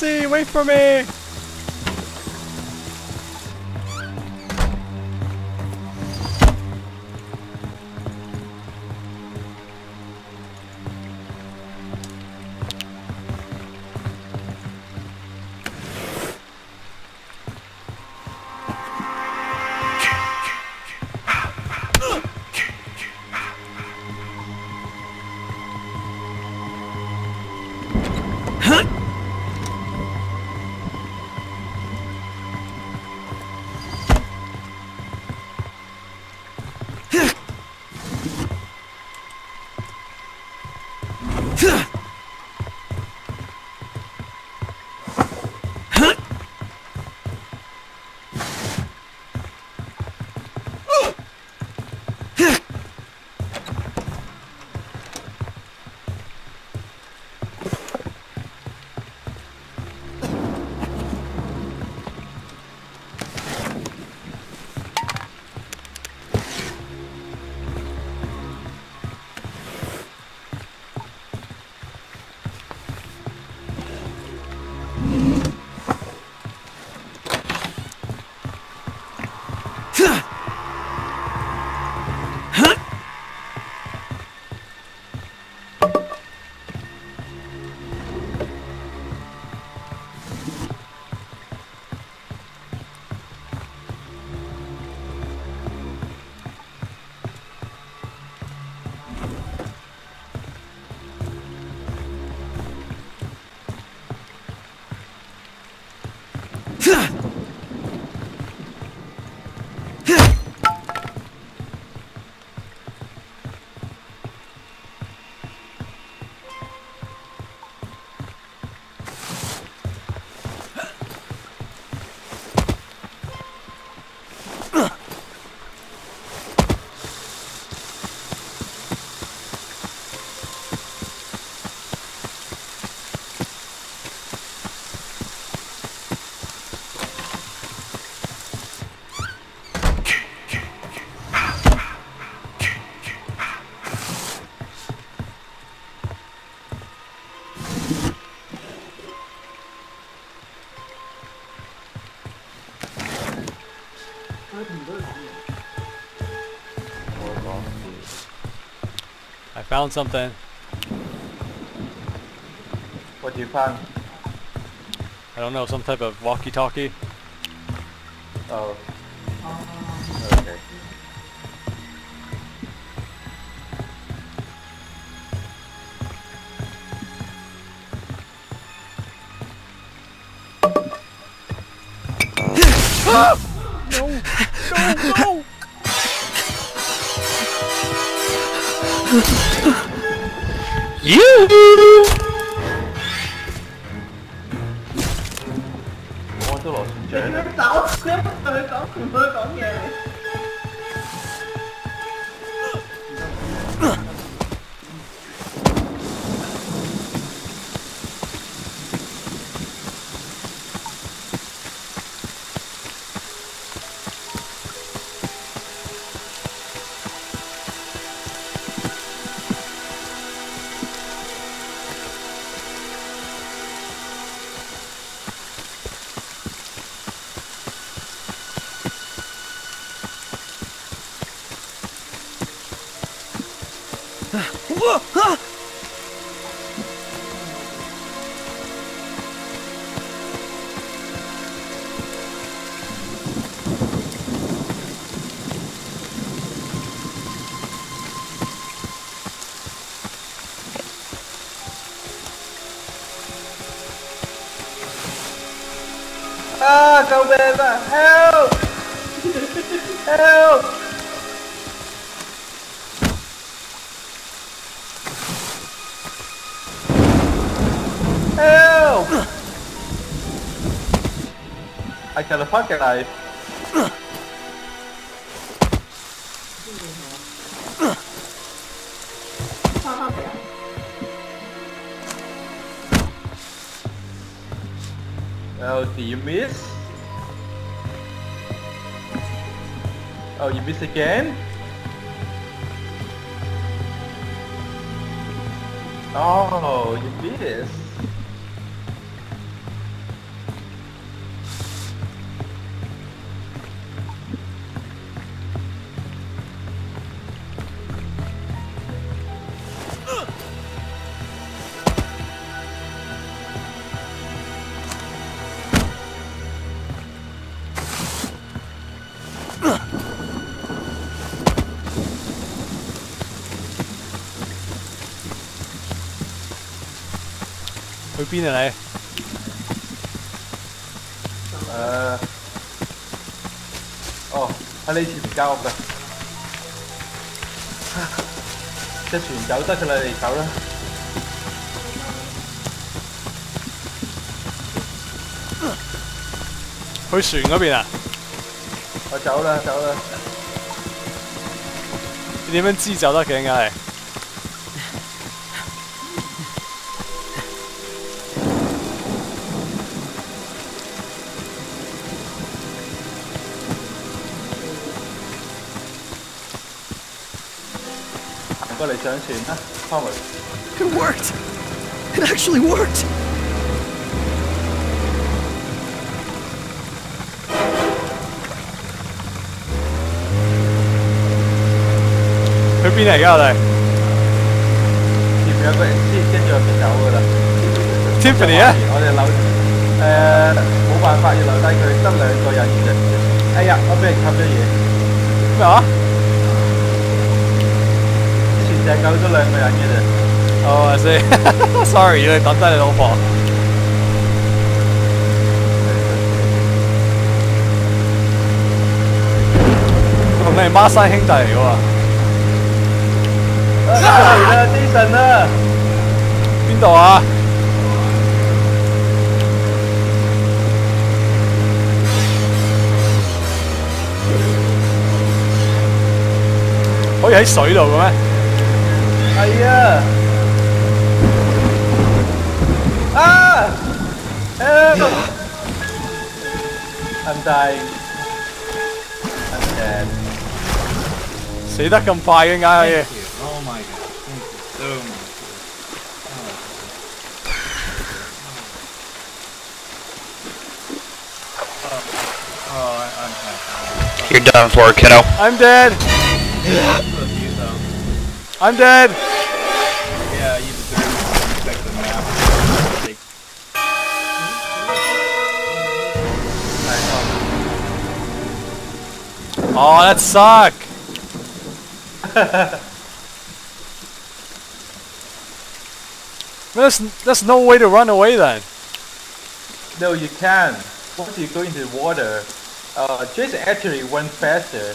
Wait for me! Found something. What do you find? I don't know, some type of walkie-talkie. Oh. Okay. No! No! No! 咦我都老师这样。你别打我！你别打我！你别打我！你别！Ah, go Beba! Help! Help! Help! I got a pocket knife. Oh, you miss? Oh, you miss again? Oh, you miss. 去邊啊你？誒，哦，喺呢前面間屋㗎，隻船走得㗎啦，你走啦。去船嗰邊啊？我走啦，走啦。你點樣知走得嘅？應該係過嚟上船啦，Thomas。It worked! It actually worked! 去邊嚟㗎？我哋前面有個人先，跟住我就走㗎啦。Tiffany 啊？我哋留誒冇辦法要留低佢，得兩個人嘅啫。哎呀，我俾人吸咗嘢，咩話？全隻狗都兩個人嘅啫。哦，I see。Sorry，你抌低你老婆。同你係孖生兄弟嚟嘅喎。啊嚟啦，Jason 啦！邊度啊？可以喺水度嘅咩？yeah. Ah! Help! I'm dying. I'm dead. See that I'm firing at you. Oh my god. Thank you so much. Oh. Oh, You're done for, kiddo. I'm dead. I'm dead. Oh, that suck. There's, there's no way to run away then. No, you can. Once you go into the water, uh, Jason actually went faster.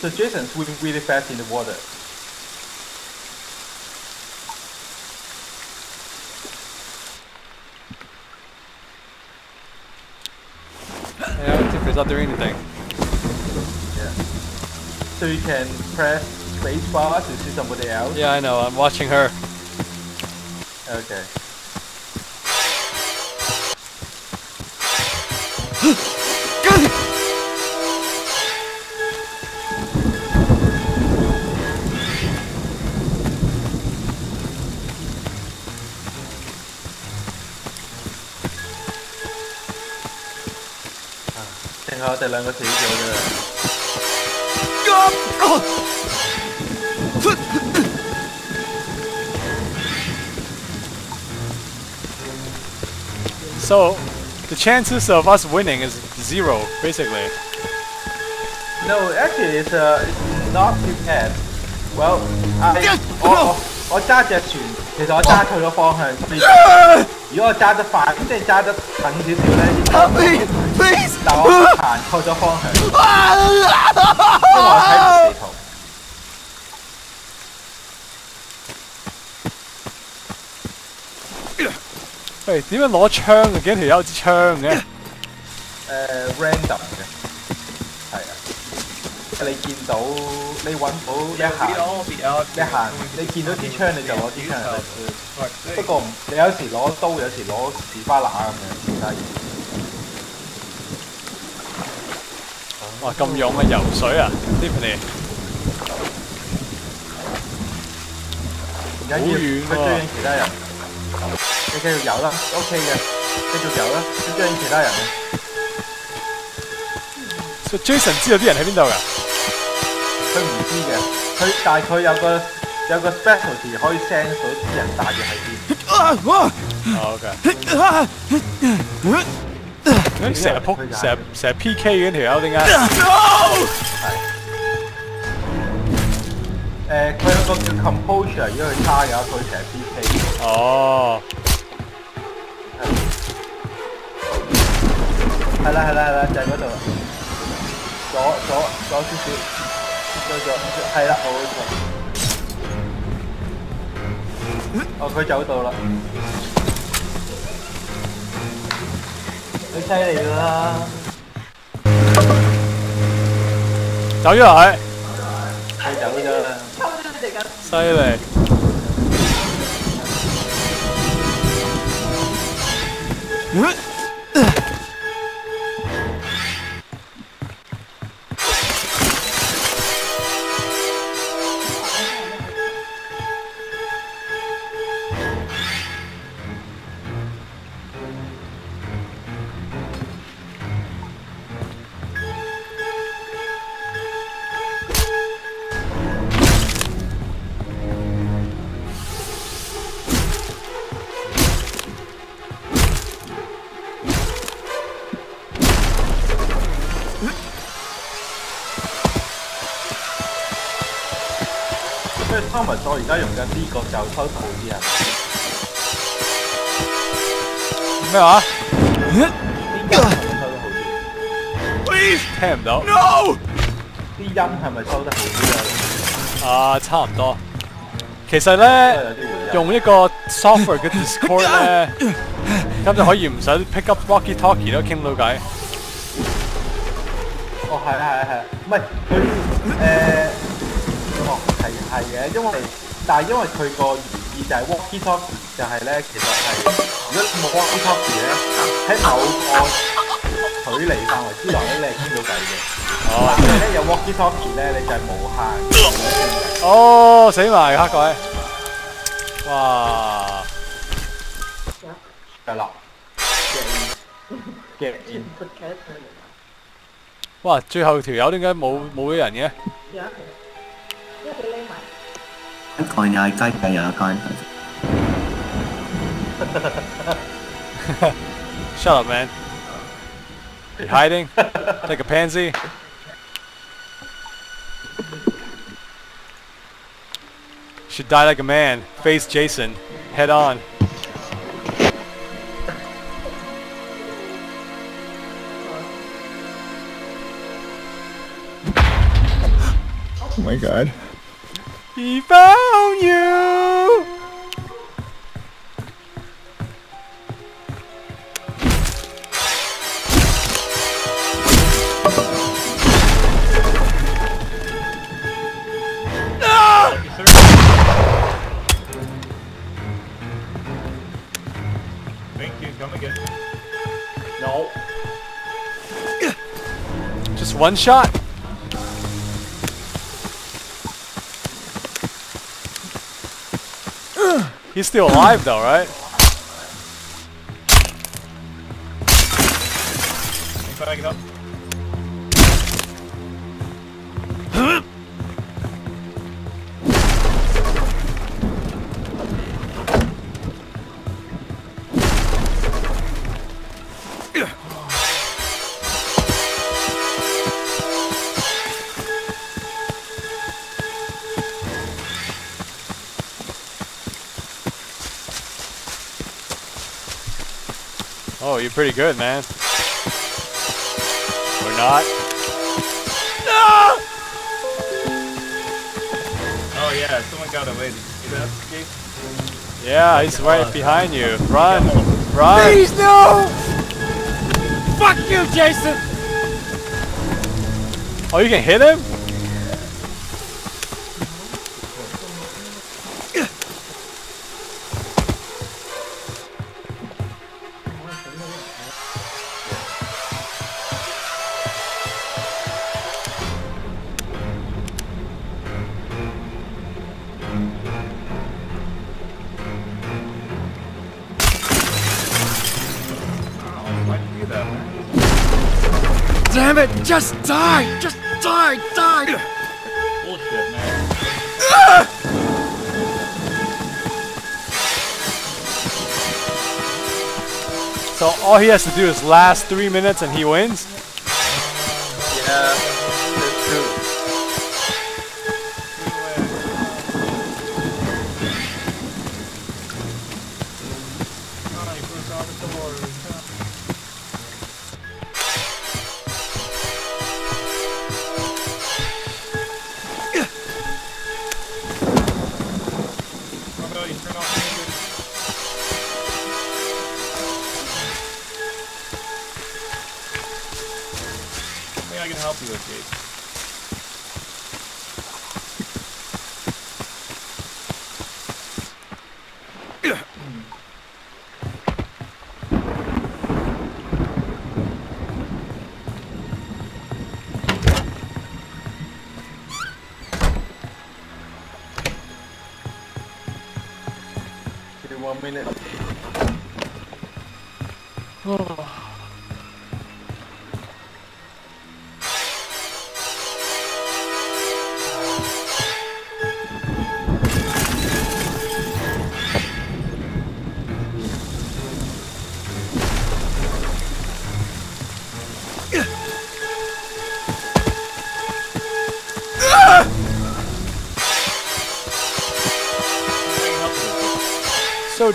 So Jason swimming really fast in the water. Yeah, Tiffany's not doing anything so you can press spacebar to see somebody else? Yeah, I know. I'm watching her. Okay. Ah. Thế thôi. So, the chances of us winning is zero, basically. No, actually it's uh it's not too bad. Well, I 我我我揸只船，其实我揸错咗方向。所以如果我揸得快，咁即系揸得近少少咧， 行錯咗方向，因為我睇唔地圖。喂，點樣攞槍嘅？幾條友有支槍嘅？誒 random 嘅，係啊。你見到你揾到一 out 一行你見到支槍你就攞支。Fuck's 不.過你有時攞刀，有時攞屎巴拿咁樣，其他哇，咁勇啊！游水啊，Tiffany。好遠喎佢追緊其他人。你繼續游啦，OK 嘅，繼續游啦，佢追緊其他人。So Jason 知道啲人喺邊度㗎？佢唔知嘅，佢但係佢有個有個 specialty 可以 sense 到啲人大約喺邊。哦，OK。成日扑成日成日 P K 嘅条友，点解？系诶，佢有个叫 composure，因为嘅有佢成日 P K。哦。系啦系啦系啦，就喺嗰度，左左左少少，左左系啦，哦，佢走到啦。你犀利啦！走咗嚟，佢走咗啦。抽咗你哋架犀利。所 而家用緊呢個就抽圖啲人，咩話？啲音係咪抽得好啲？聽唔到。No! 啲音係咪收得好啲啊？啊，差唔多。其實咧。用一個 software 嘅 Discord 咧，咁就可以唔使 pick up walkie talkie 都傾到偈。哦，係係係，唔係佢誒，哦係係嘅，因為但係因為佢個原意就係 walkie talkie，就係咧其實係如果冇 walkie talkie 咧，喺某個距離範圍之內咧，你係傾到偈嘅。但哦，係咧有 walkie talkie 咧，你就係無限。哦，死埋黑鬼。哇！係啦，get in，個 character 嚟哇！最後條友點解冇冇咗人嘅？有一條，因為佢匿埋。Shut up, man. You hiding? like a pansy? Should die like a man. Face Jason. Head on. Oh my god. Eva! You! Thank you, come again. no，Just one shot? He's still alive though, right? You're pretty good, man. Or not. No! Oh yeah, someone got away. Did you see that, Gabe? Yeah, he's oh right behind you. Run! Run! Please, no! Fuck you, Jason! Oh, you can hit him? Damn it! Just die! Just die! Die! Bullshit, man. So all he has to do is last three minutes and he wins? yeah, help you with, one minute.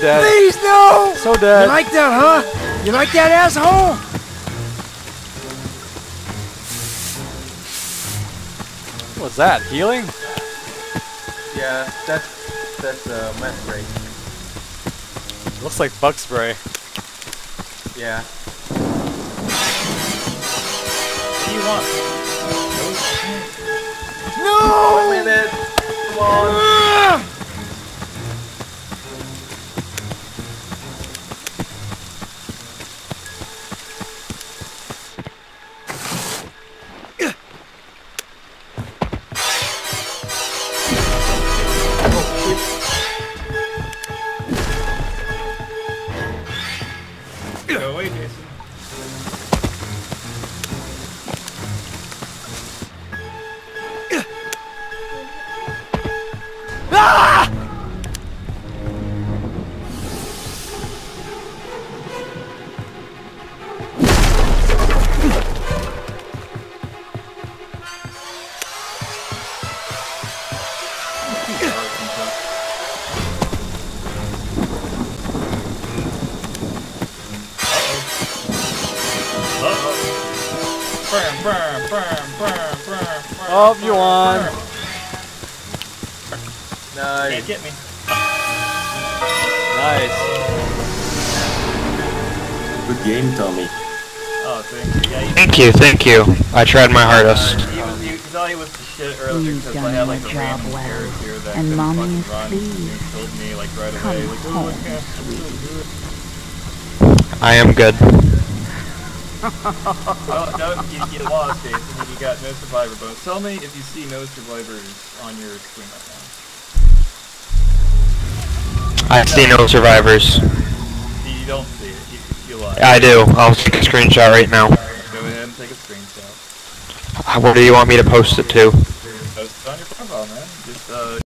Dead. Please, no! So dead. You like that, huh? You like that, asshole? What's that? Healing? Yeah, that's that's uh, med spray. Looks like bug spray. Yeah. What do you want? No! One minute. Come on. Go Burn, Good game, Tommy. Oh, thank you. Yeah, he, Thank you, thank you. I tried my hardest. he was, he, he thought he was the shit earlier You've because done I had your like a job random well, character that and couldn't Mommy fucking is run pleased. and killed me like right Come away. Like, oh, home, okay, I'm so good. I am good. Well, no, you, you lost, Jason. You got no survivor bonus. Tell me if you see no survivors on your screen right now. I see no survivors. You, you don't I do. I'll take a screenshot right now. Go ahead and take a screenshot. Uh, where do you want me to post it to? Post it on your profile, man. Just, uh...